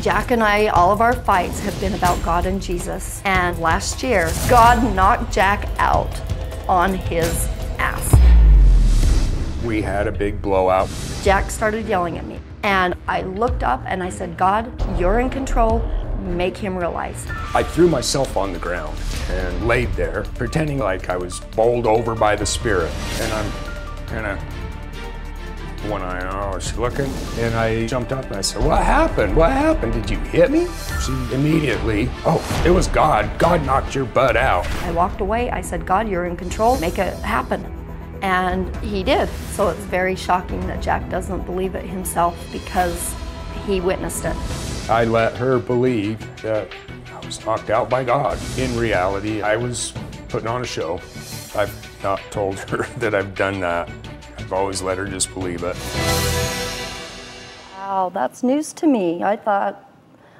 Jack and I, all of our fights have been about God and Jesus. And last year, God knocked Jack out on his ass. We had a big blowout. Jack started yelling at me. And I looked up and I said, God, you're in control. Make him realize. I threw myself on the ground and laid there, pretending like I was bowled over by the Spirit. And I'm kind of one eye, I uh, was looking, and I jumped up and I said, What happened? What happened? Did you hit me? She immediately, Oh, it was God. God knocked your butt out. I walked away. I said, God, you're in control. Make it happen. And he did. So it's very shocking that Jack doesn't believe it himself because he witnessed it. I let her believe that I was knocked out by God. In reality, I was putting on a show. I've not told her that I've done that. I've always let her just believe it. Wow, that's news to me. I thought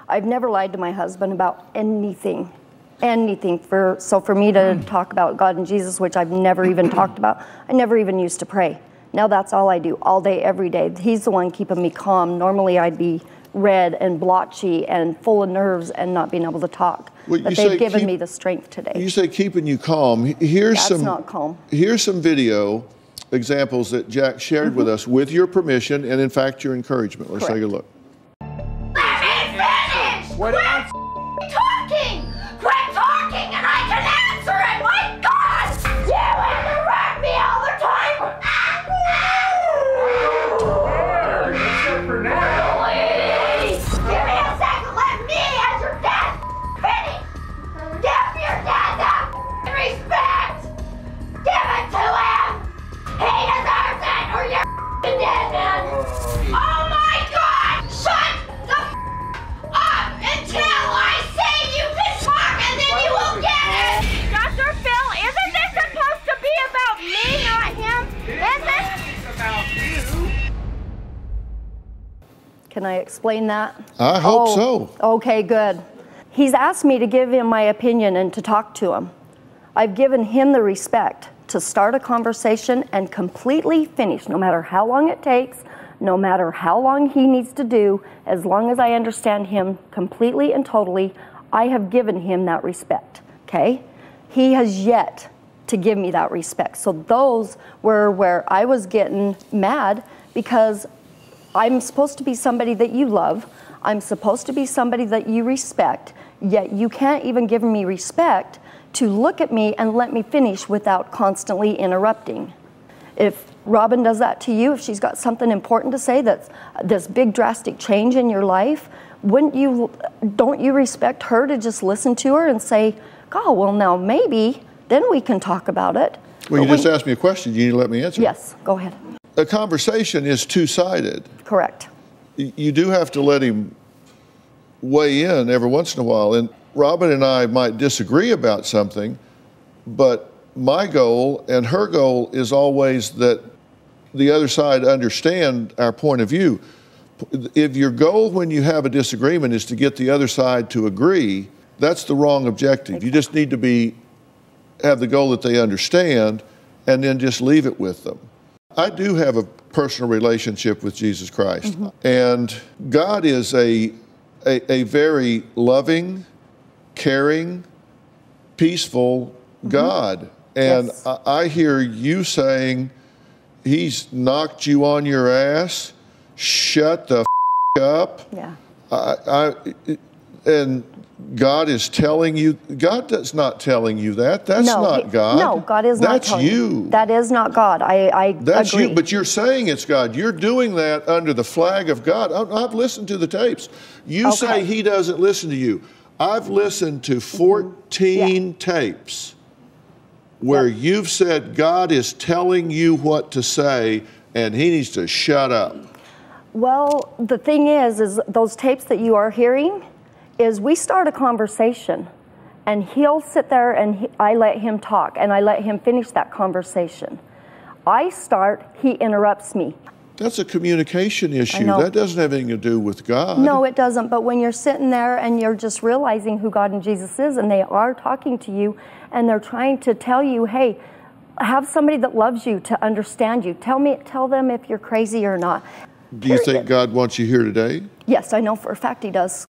I've never lied to my husband about anything. Anything for so for me to hmm. talk about God and Jesus, which I've never even talked about, I never even used to pray. Now that's all I do all day, every day. He's the one keeping me calm. Normally I'd be red and blotchy and full of nerves and not being able to talk. Well, but they've given keep- me the strength today. You say keeping you calm. Here's some That's some not calm. Here's some video examples that Jack shared with mm-hmm. us with your permission and in fact your encouragement. Let's take a look. Let me finish! What Can I explain that? I hope Oh, so. Okay, good. He's asked me to give him my opinion and to talk to him. I've given him the respect to start a conversation and completely finish, no matter how long it takes, no matter how long he needs to do, as long as I understand him completely and totally, I have given him that respect. Okay? He has yet to give me that respect. So those were where I was getting mad because I'm supposed to be somebody that you love. I'm supposed to be somebody that you respect, yet you can't even give me respect to look at me and let me finish without constantly interrupting. If Robin does that to you, if she's got something important to say that's this big drastic change in your life, wouldn't you don't you respect her to just listen to her and say, "God, well now maybe then we can talk about it." Well, you But just when- asked me a question. You need to let me answer. Yes, go ahead. A conversation is two-sided. Correct. You do have to let him weigh in every once in a while. And Robin and I might disagree about something, but my goal and her goal is always that the other side understand our point of view. If your goal when you have a disagreement is to get the other side to agree, that's the wrong objective. You just need to be have the goal that they understand and then just leave it with them. I do have a personal relationship with Jesus Christ, mm-hmm. and God is a, a, a very loving, caring, peaceful mm-hmm. God. And Yes. I, I hear you saying, He's knocked you on your ass. Shut the f- up. Yeah. I, I, and God is telling you, God is not telling you that. That's no, not God. No, God is not That's telling you. That is not God. I, I That's agree. you, but you're saying it's God. You're doing that under the flag of God. I- I've listened to the tapes. You say He doesn't listen to you. I've listened to mm-hmm. 14 tapes where Yep. you've said God is telling you what to say and He needs to shut up. Well, the thing is, is those tapes that you are hearing, is we start a conversation, and he'll sit there and he, I let him talk, and I let him finish that conversation. I start, he interrupts me. That's a communication issue. That doesn't have anything to do with God. No, it doesn't. But when you're sitting there and you're just realizing who God and Jesus is, and they are talking to you, and they're trying to tell you, hey, have somebody that loves you to understand you. Tell me, tell them if you're crazy or not. Do you think God wants you here today? Yes, I know for a fact he does.